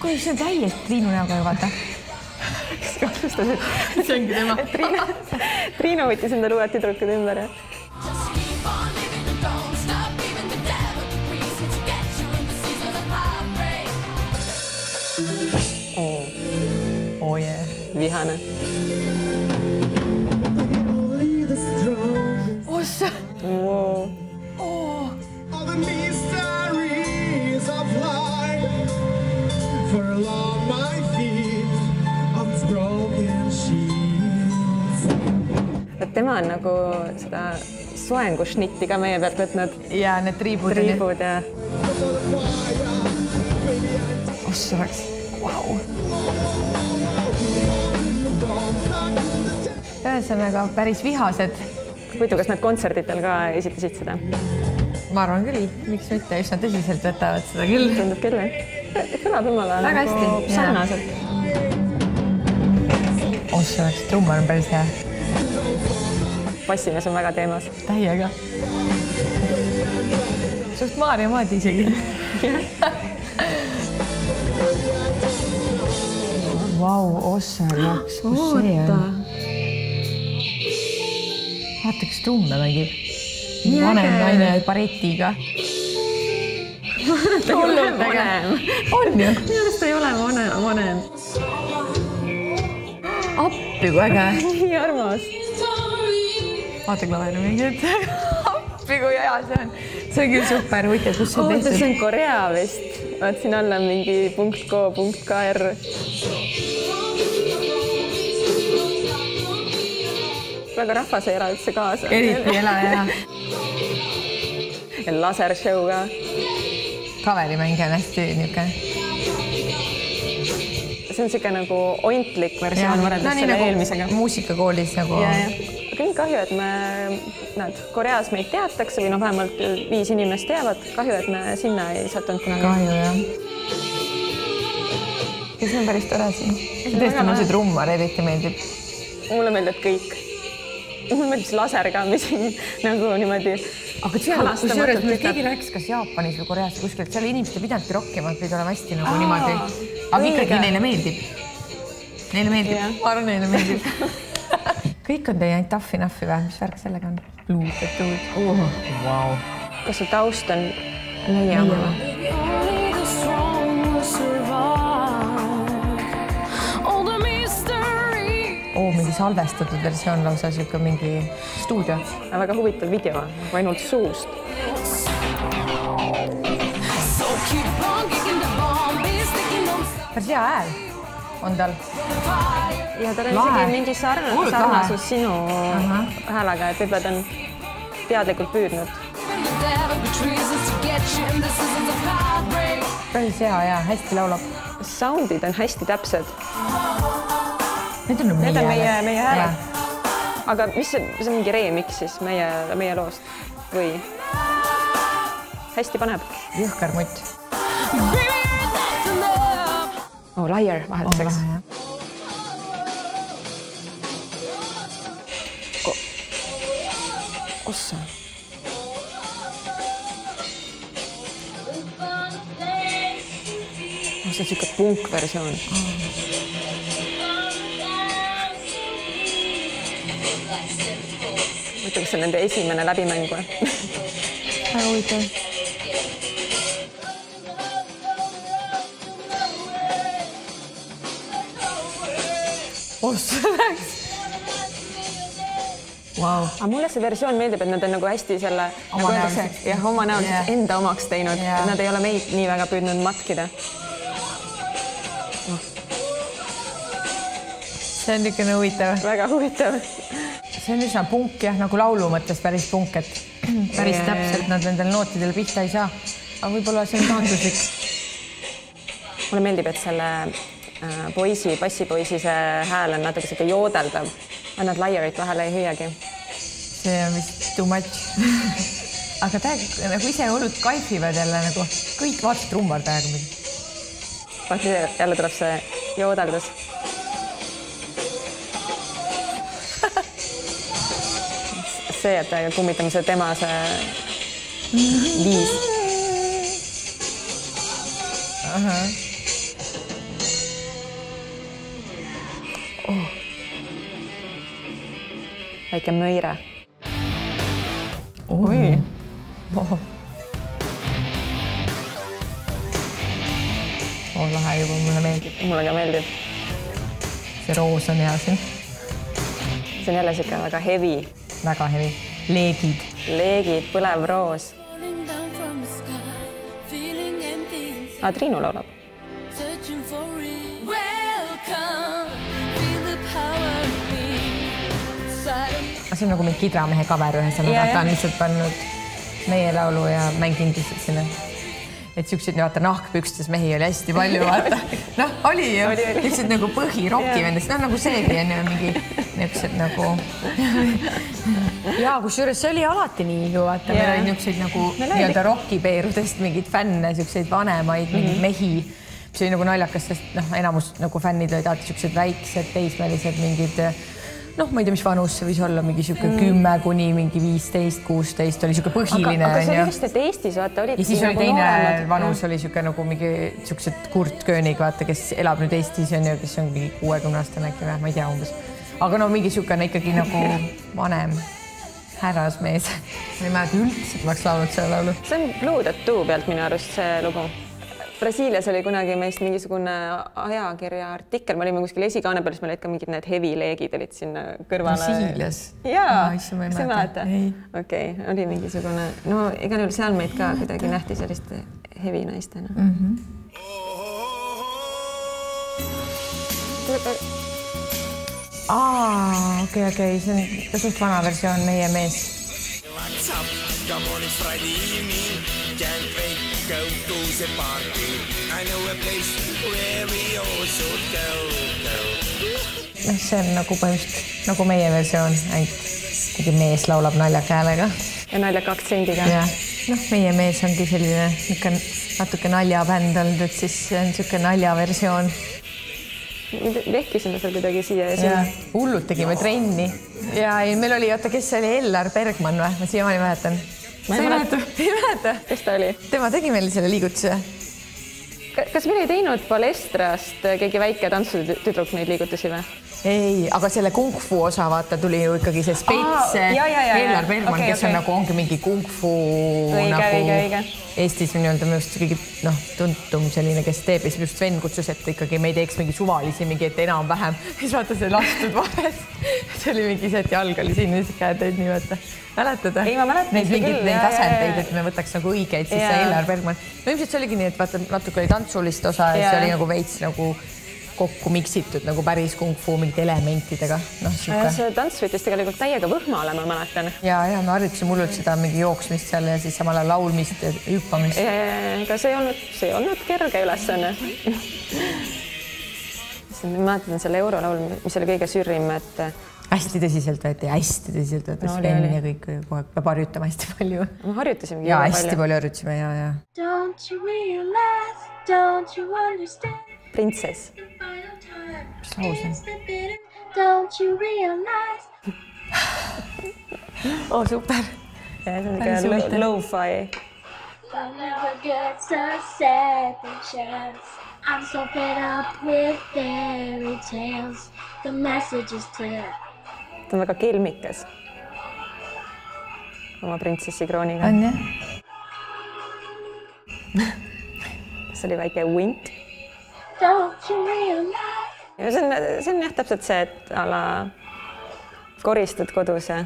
kuule, see on täiesti Triinu näoga ju vaata. kahtlustasid. see ongi tema. Triinu, Triinu võttis endale uued tüdrukud ümber ja oo jee. vihane. ossa. Wow. All the tema on nagu seda soengušnitti ka meie pealt võtnud, ja need triibud. triibud ja ossa oleks, vau. ühesõnaga päris vihased. muidu, kas nad kontserditel ka esitasid seda? ma arvan küll, miks mitte, üsna tõsiselt võtavad seda küll. tundub küll jah. kõlab jumala Väga nagu hästi, sarnaselt. ossa oleks, trummar on päris hea. Bassimees on väga teemas. täiega. suht Maarja moodi isegi. Vau, ossa oleks, kus see on? vaata, kas trumme mängib. vanem naine baretiga. hullult äge. on ju? minu arust ei ole vanem, vanem. appi kui äge. nii armas. Vaata klaveri mängijat. appi kui hea see on. see on küll super huvitav, kus see on oota, see tehtud. on Korea vist. vaat siin all on mingi punkt ko punkt kr. väga rahvas ei ela üldse kaasa. eriti ei ela ja ja lasershow ka. klaverimängija on hästi niisugune. see on niisugune nagu ontlik versioon võrreldes selle eelmisega. muusikakoolis nagu. ja, ja, nii kahju, et me, näed, Koreas meid teatakse või noh, vähemalt viis inimest teavad, kahju, et me sinna ei sattunud kunagi. kahju jah. ja see on päris tore siin. tõesti mulle see trummar eriti meeldib. mulle meeldivad kõik. mulle meeldib see laser ka, mis nagu niimoodi. aga seal, kusjuures mul keegi rääkis, kas Jaapanis või Koreas kuskil, et seal inimesed ei pidanudki rokkima, et pidi olema hästi nagu niimoodi. aga ikkagi neile meeldib. Neile meeldib ma arvan, neile meeldib. kõik on teie ainult enough'i või, mis värk sellega on? Tattoo'd uh,. Wow. kas su taust on? mystery. oo, mingi salvestatud versioon lausa sihuke mingi stuudio. väga huvitav video, ainult suust. Päris hea hääl on tal. Ja tal on isegi mingi sarn- lahe. sarnasus sinu häälega, et võib-olla ta on teadlikult püüdnud. Päris hea ja hästi laulab. Soundid on hästi täpsed, Need on Need on meie, meie hääled aga mis see, on mingi remix siis meie, meie loost või? hästi paneb jõhker mutt. Oh,. Liar vahelduseks oh,. ossa. oh, see on siuke punkversioon. huvitav, kas see on nende esimene läbimäng või? väga huvitav. ossa läks. Vau, aga mulle see versioon meeldib, et nad on nagu hästi selle, nagu öeldakse Omanäoliseks., jah, omanäoliseks Jah. enda omaks teinud Jah. et nad ei ole meid nii väga püüdnud matkida. see on niisugune huvitav, väga huvitav. see on üsna punk jah, nagu laulu mõttes päris punk, et päris Jaa. täpselt nad nendel nootidel pihta ei saa. aga võib-olla see on taotluslik. mulle meeldib, et selle äh, poisi, bassipoisi see hääl on natuke sihuke joodeldav, nad laierit vahele ei hüüagi see on vist too much aga täiega nagu ise hullult kaifivad jälle nagu kõik vaatasid trummar täiega mind. vaat nüüd jälle tuleb see joodaldus see, et täiega kummitamise tema see viis uh. -huh. Oh. väike möire oi. oh lahe juba, mulle meeldib, mulle ka meeldib, see roos on hea siin, see on jälle sihuke väga heavy, väga hevi, leegid, leegid, põlev roos. Aa, Triinu laulab. searching for it. See on nagu mingi Kidramehe cover ühesõnaga ta on lihtsalt pannud meie laulu ja mänginud lihtsalt sinna. et siukseid, vaata nahkpükstes mehi oli hästi palju, vaata. noh, oli ju, siuksed nagu põhiroki vendest, noh nagu seegi on ju mingi niisugused nagu. ja kusjuures see oli alati nii ju vaata, meil oli niisuguseid nagu nii-öelda rokipeerudest mingeid fänne, siukseid vanemaid mingeid Mhm. mehi mis oli nagu naljakas, sest noh, enamus nagu fännid olid alati siuksed väiksed teismelised mingid noh, ma ei tea, mis vanus see võis olla, mingi sihuke kümme kuni mingi viisteist, kuusteist oli aga, põhiline aga see oli vist, et Eestis vaata olid ja siis oli nagu teine nooremad- vanus oli sihuke nagu mingi siuksed Kurt Köönig, vaata, kes elab nüüd Eestis on ju, kes on mingi kuuekümne aastane äkki või ma ei tea umbes. aga no mingi siukene ikkagi nagu vanem härrasmees. ma ei mäleta üldse, et ma oleks laulnud selle laulu. see on Blue Tattoo pealt minu arust see lugu. Brasiilias oli kunagi meist mingisugune ajakirja artikkel, me olime kuskil esikaane peal, siis meil olid ka mingid need heavy leegid olid sinna kõrvale. Brasiilias? jaa, ei sa ei mäleta okei okay,, oli mingisugune, no igal juhul seal meid ka kuidagi nähti selliste heavy naistena mm. -hmm. aa, okei, okei, see on suht vana versioon, Meie mees. What's up? Come on, it's Friday evening. Can't wait, go to the party. I know a place where we all should go, go. noh, see on nagu põhimõtteliselt nagu meie versioon, ainult mingi mees laulab naljaka häälega ja naljaka aktsendiga. ja noh, meie mees ongi selline niisugune natuke naljabänd olnud, et siis see on niisugune naljaversioon vehkisime seal kuidagi siia ja ja sinna. hullult tegime trenni ja ei, meil oli, oota, kes see oli, Ellar Bergmann või, ma siiamaani mäletan. Ma ei mäleta. ei mäleta? kes ta oli? tema tegi meile selle liigutuse. kas meil ei teinud Palestrast keegi väike tantsutüdruk neid liigutusi või? ei, aga selle kung fu osa vaata tuli ju ikkagi see spets ja, ja, ja, ja. Ellar Bergmann Okei, okay,, kes on okei. nagu ongi mingi kung fu Õige, nagu õige, õige. Eestis on nii-öelda minu arust kõige noh, tuntum selline, kes teeb ja siis just Sven kutsus, et ikkagi me ei teeks mingi suvalisi, mingi et enam-vähem, siis vaata see lastud vahes. see oli mingi see, et jalg oli siin ja siis käed olid nii vaata. mäletad? Ei, ma mäletan Neid mingeid neid asendeid, et me võtaks nagu õigeid, siis Jaa. see Ellar Bergmann. no ilmselt see oligi nii, et vaata natuke oli tantsulist osa ja Jaa. siis oli nagu veits nagu kokku miksitud nagu päris kung fu mingite elementidega, noh sihuke. see tants võttis tegelikult täiega võhmale, ma mäletan. ja, ja me harjutasime hullult seda mingi jooksmist seal ja siis samal ajal laulmist ja hüppamist. ega see ei olnud, see ei olnud kerge ülesanne. ma mäletan selle eurolaul, mis oli kõige sürrim, et hästi tõsiselt võeti, hästi tõsiselt võeti No Sven ja kõik kogu aeg peab harjutama hästi palju. me harjutasimegi ja hästi palju harjutasime ja, ja. Don't you realize, don't you understand? Time mis laul see on? is the bitter. Don't you realize? oo, super. see on niisugune lo-fi. You'll never get a second chance. I'm so fed up with fairy tales. The message is clear. ta on väga kelmikas. oma printsessi krooniga. on jah? see oli väike vint. Don't you realize? ja see on, see on jah, täpselt see, et a la koristad kodus ja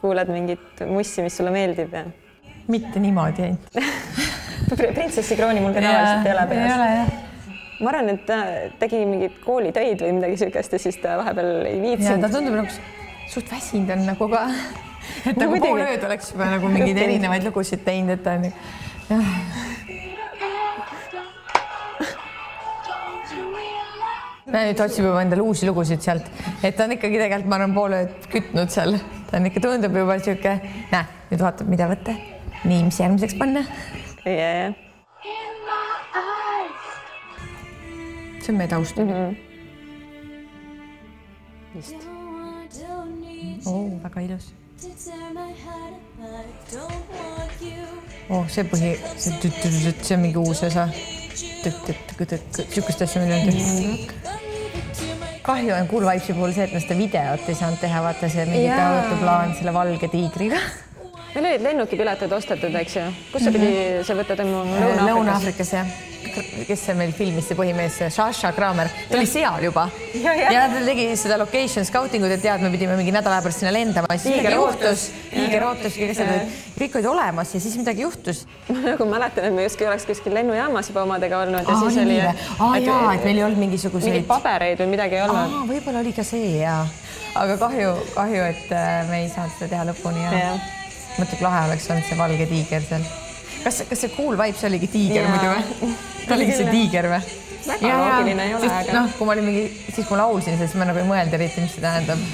kuulad mingit mussi, mis sulle meeldib ja mitte niimoodi ainult. printsessi krooni mul ka tavaliselt ei ole ei peas. ole jah. ma arvan, et ta tegi mingeid koolitöid või midagi siukest ja siis ta vahepeal ei ja ta viitsinud. tundub nagu suht väsinud on nagu ka. et No nagu muidugi. pool ööd oleks juba nagu mingeid erinevaid lugusid teinud, et ta on jah. Ta nüüd otsib juba endale uusi lugusid sealt, et ta on ikkagi tegelikult, ma arvan, pool ööd kütnud seal, ta on ikka tundub juba sihuke, näe, nüüd vaatab, mida võtta. nii, mis järgmiseks panna? ja, ja see on meie taust mm. -hmm. need oo, väga ilus. oo, see põhi, see on mingi uus osa. sihukest asja meil ei olnud. Kahju on Cool Vibes'i puhul see, et me seda videot ei saanud teha, vaata see mingi Jaa. autoplaan selle valge tiigriga. meil olid lennukipiletid ostetud, eks ju, kus sa pidi, sa võtad emu Lõuna-Aafrikas? Lõuna-Aafrikas jah, kes see meil filmis, see põhimees, Sasha Kramer, ta oli seal juba Ja, ja. ja ta tegi seda location scouting ut, et tead, me pidime mingi nädala aja pärast sinna lendama, siis midagi juhtus, hiiger ootas, kõik asjad olid, kõik olid olemas ja siis midagi juhtus. ma nagu mäletan, et me justkui oleks kuskil lennujaamas juba omadega olnud ja aa, siis oli aa jaa, et meil ei olnud mingisuguseid mingeid pabereid või midagi ei olnud. võib-olla oli ka see ja, aga kahju, kahju, et äh, me ei saanud seda teha lõpuni ja Jah. mõtle, kui lahe oleks olnud see valge tiiger seal. kas, kas see Cool Vibes oligi tiiger Jaa. muidu või? ta oligi see tiiger või? Väga loogiline ei ole, aga- noh, kui ma olin mingi, siis kui ma laulsin, siis ma nagu ei mõelnud eriti, mis see tähendab.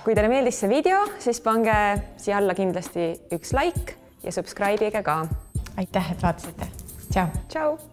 Kui teile meeldis see video, siis pange siia alla kindlasti üks like ja subscribe ige ka. aitäh, et vaatasite. tšau. tšau